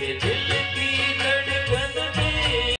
David.